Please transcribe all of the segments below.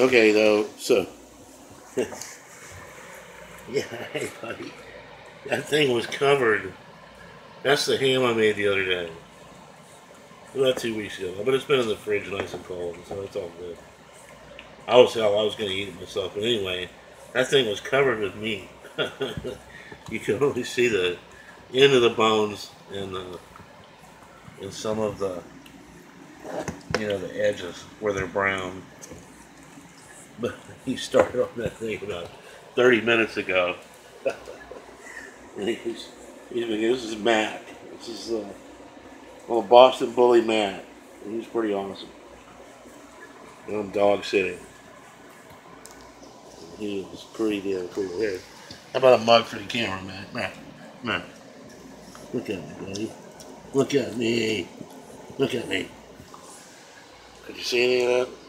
Okay, though, so. yeah, hey, buddy. That thing was covered. That's the ham I made the other day. About two weeks ago. But it's been in the fridge nice and cold, so it's all good. I was hell, I was going to eat it myself. But anyway, that thing was covered with meat. you can only see the end of the bones and the and some of the you know the edges where they're brown. But he started on that thing about 30 minutes ago. and he's, this is Matt. This is uh, Boston Bully Matt. He's pretty awesome. And I'm dog sitting. He was pretty damn cool. Here, how about a mug for the camera, Matt? Matt, Matt. Look at me, buddy. Look at me. Look at me. Could you see any of that?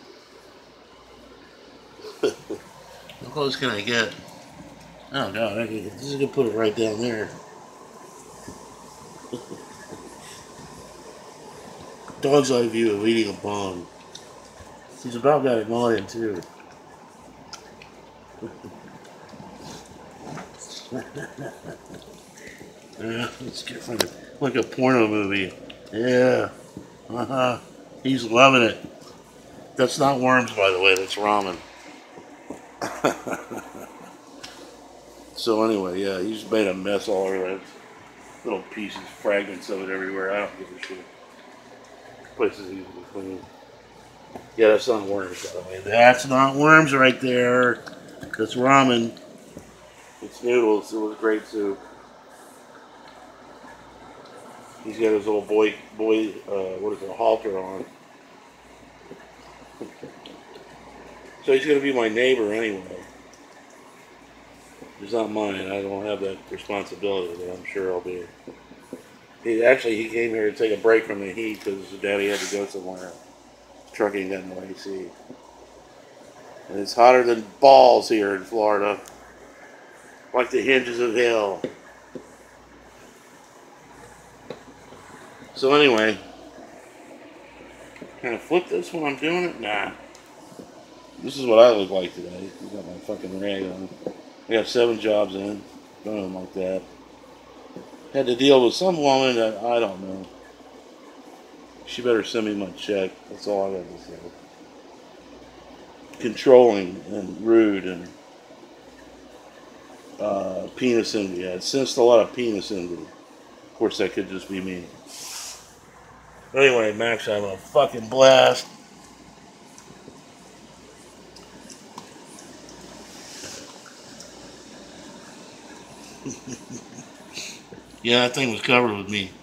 How close can I get? Oh god, I can, this is gonna put it right down there. Dog's eye view of eating a bone. He's about got gnawed too. yeah, it's different. Like a porno movie. Yeah. Uh huh. He's loving it. That's not worms, by the way. That's ramen. so anyway, yeah, he's made a mess all over that. Little pieces, fragments of it everywhere. I don't give a shit. Place is easy to clean. Yeah, that's not worms, by the way. That's not worms right there. That's ramen. It's noodles. It was great soup. He's got his little boy, boy, uh, what is it, halter on. So he's going to be my neighbor anyway. He's not mine. I don't have that responsibility, but I'm sure I'll be. He actually he came here to take a break from the heat because his daddy had to go somewhere. Trucking got no AC. And it's hotter than balls here in Florida. Like the hinges of hell. So anyway, kind of flip this when I'm doing it? Nah. This is what I look like today. You got my fucking rag on. I got seven jobs in. Something like that. Had to deal with some woman that I don't know. She better send me my check. That's all I got to say. Controlling and rude and uh, penis envy. I sensed a lot of penis envy. Of course, that could just be me. Anyway, Max, I'm a fucking blast. Yeah, that thing was covered with me.